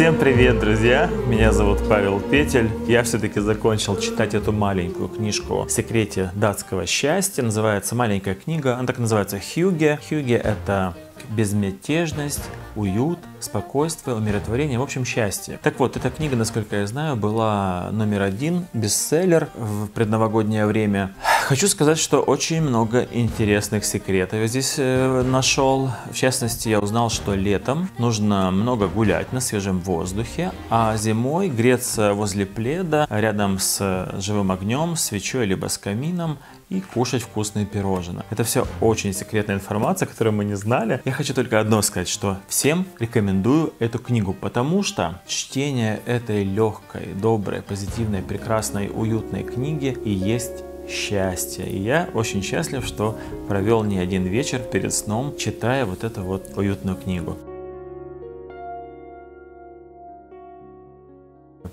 Всем привет, друзья! Меня зовут Павел Петель. Я все-таки закончил читать эту маленькую книжку секрете датского счастья. Называется маленькая книга. Она так называется Хьюге. Хьюге – это безмятежность, уют, спокойствие, умиротворение, в общем, счастье. Так вот, эта книга, насколько я знаю, была номер один, бестселлер в предновогоднее время. Хочу сказать, что очень много интересных секретов я здесь э, нашел. В частности, я узнал, что летом нужно много гулять на свежем воздухе, а зимой греться возле пледа рядом с живым огнем, свечой либо с камином и кушать вкусные пирожные. Это все очень секретная информация, которую мы не знали. Я хочу только одно сказать, что всем рекомендую эту книгу, потому что чтение этой легкой, доброй, позитивной, прекрасной, уютной книги и есть счастье. И я очень счастлив, что провел не один вечер перед сном, читая вот эту вот уютную книгу.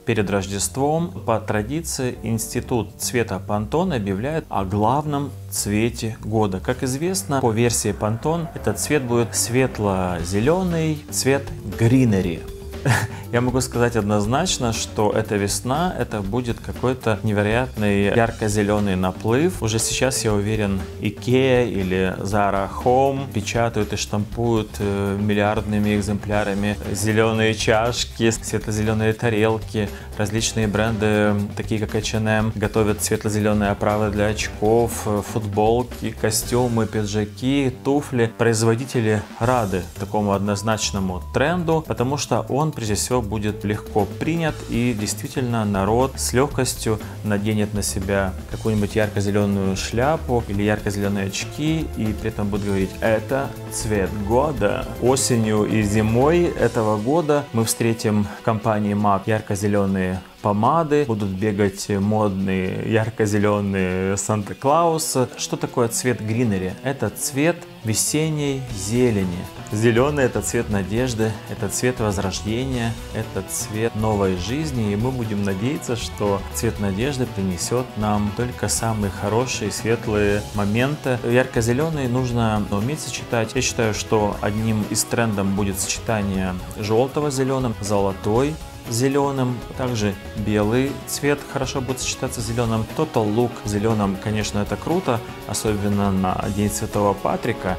Перед Рождеством по традиции Институт цвета Пантон объявляет о главном цвете года. Как известно, по версии Пантон этот цвет будет светло-зеленый, цвет гринери. Я могу сказать однозначно, что эта весна, это будет какой-то невероятный ярко-зеленый наплыв. Уже сейчас, я уверен, Ikea или Zara Home печатают и штампуют э, миллиардными экземплярами зеленые чашки, светло-зеленые тарелки. Различные бренды, такие как H&M, готовят светло-зеленые оправы для очков, э, футболки, костюмы, пиджаки, туфли. Производители рады такому однозначному тренду, потому что он, прежде всего, все будет легко принят и действительно народ с легкостью наденет на себя какую-нибудь ярко-зеленую шляпу или ярко-зеленые очки и при этом будет говорить «это цвет года». Осенью и зимой этого года мы встретим в компании MAC ярко-зеленые помады, будут бегать модные ярко-зеленые Санта-Клаус. Что такое цвет гринери? Это цвет весенней зелени. Зеленый – это цвет надежды, это цвет возрождения, это цвет новой жизни, и мы будем надеяться, что цвет надежды принесет нам только самые хорошие, светлые моменты. Ярко-зеленый нужно уметь сочетать. Я считаю, что одним из трендов будет сочетание желтого с зеленым, золотой зеленым, также белый цвет хорошо будет сочетаться с зеленым. Total Look зеленым, конечно, это круто, особенно на День Святого Патрика.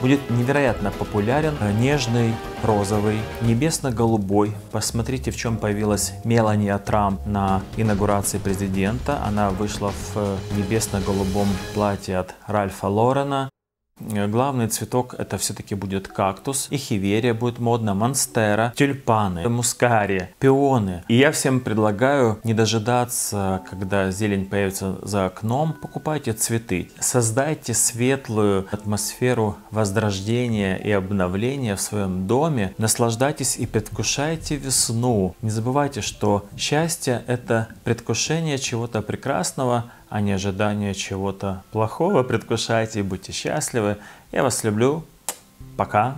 Будет невероятно популярен нежный розовый, небесно-голубой. Посмотрите, в чем появилась Мелания Трамп на инаугурации президента. Она вышла в небесно-голубом платье от Ральфа Лорена. Главный цветок это все-таки будет кактус, эхиверия будет модно, монстера, тюльпаны, мускария, пионы. И я всем предлагаю не дожидаться, когда зелень появится за окном, покупайте цветы. Создайте светлую атмосферу возрождения и обновления в своем доме. Наслаждайтесь и предвкушайте весну. Не забывайте, что счастье это предвкушение чего-то прекрасного, а не ожидание чего-то плохого. Предвкушайте и будьте счастливы. Я вас люблю. Пока.